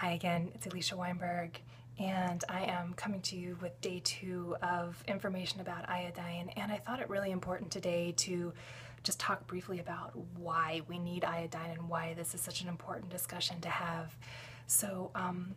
Hi again, it's Alicia Weinberg, and I am coming to you with day two of information about iodine. And I thought it really important today to just talk briefly about why we need iodine and why this is such an important discussion to have. So, um,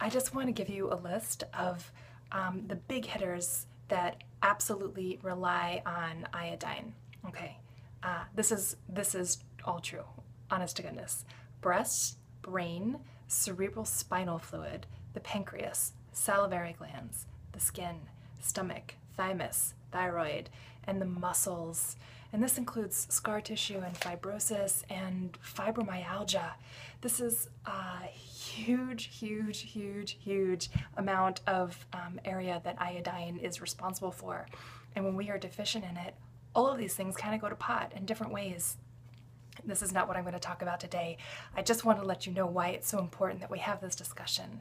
I just want to give you a list of um, the big hitters that absolutely rely on iodine. Okay, uh, this is this is all true, honest to goodness. Breast, brain, cerebral spinal fluid, the pancreas, salivary glands, the skin, stomach, thymus, thyroid, and the muscles. And this includes scar tissue and fibrosis and fibromyalgia. This is a huge, huge, huge, huge amount of um, area that iodine is responsible for. And when we are deficient in it, all of these things kind of go to pot in different ways this is not what I'm going to talk about today. I just want to let you know why it's so important that we have this discussion.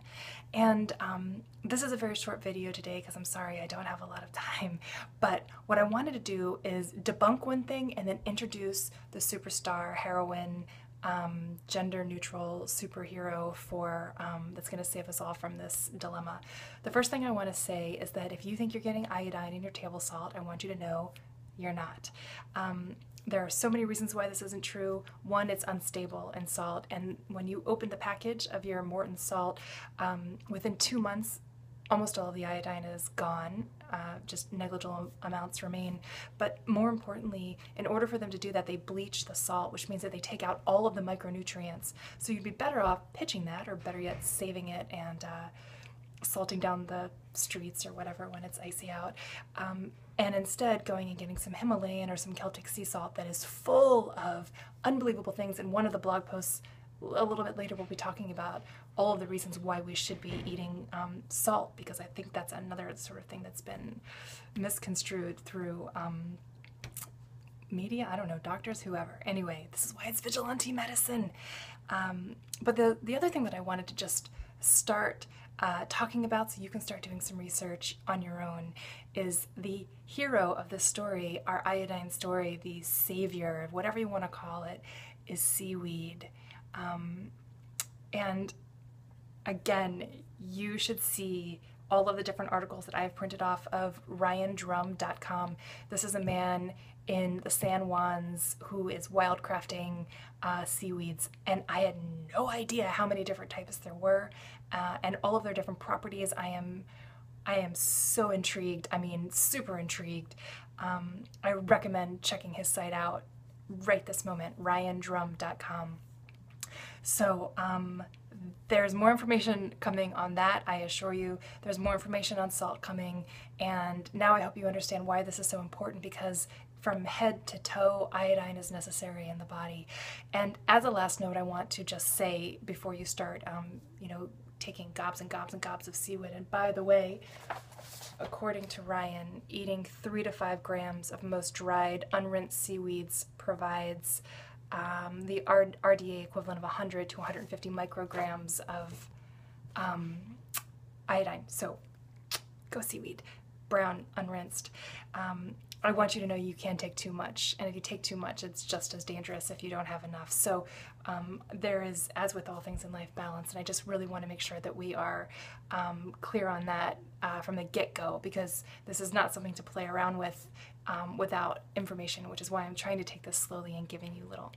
And um, this is a very short video today because I'm sorry I don't have a lot of time. But what I wanted to do is debunk one thing and then introduce the superstar heroine um, gender neutral superhero for um, that's going to save us all from this dilemma. The first thing I want to say is that if you think you're getting iodine in your table salt, I want you to know you're not. Um, there are so many reasons why this isn't true. One, it's unstable in salt, and when you open the package of your Morton salt, um, within two months, almost all of the iodine is gone. Uh, just negligible amounts remain. But more importantly, in order for them to do that, they bleach the salt, which means that they take out all of the micronutrients. So you'd be better off pitching that, or better yet, saving it and uh, salting down the streets or whatever when it's icy out. Um, and instead going and getting some Himalayan or some Celtic sea salt that is full of unbelievable things. And one of the blog posts a little bit later we'll be talking about all of the reasons why we should be eating um, salt because I think that's another sort of thing that's been misconstrued through um, media. I don't know, doctors, whoever. Anyway, this is why it's vigilante medicine. Um, but the the other thing that I wanted to just start uh, talking about so you can start doing some research on your own is the hero of the story, our iodine story, the savior, whatever you want to call it, is seaweed. Um, and again, you should see all of the different articles that I've printed off of ryandrum.com. This is a man in the San Juans who is wildcrafting uh, seaweeds, and I had no idea how many different types there were, uh, and all of their different properties. I am, I am so intrigued. I mean, super intrigued. Um, I recommend checking his site out right this moment, ryandrum.com. So um, there's more information coming on that, I assure you. There's more information on salt coming, and now I hope you understand why this is so important because from head to toe, iodine is necessary in the body. And as a last note, I want to just say before you start, um, you know, taking gobs and gobs and gobs of seaweed. And by the way, according to Ryan, eating three to five grams of most dried, unrinsed seaweeds provides um, the R- RDA equivalent of 100 to 150 micrograms of um, iodine. So go seaweed, brown, unrinsed. Um, I want you to know you can take too much, and if you take too much, it's just as dangerous if you don't have enough. So um, there is, as with all things in life, balance, and I just really want to make sure that we are um, clear on that uh, from the get-go because this is not something to play around with um, without information, which is why I'm trying to take this slowly and giving you little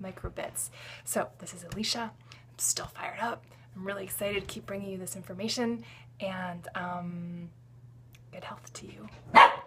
micro bits. So this is Alicia. I'm still fired up. I'm really excited to keep bringing you this information, and um, good health to you.